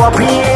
up here.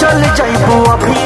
चल जाइबू अभी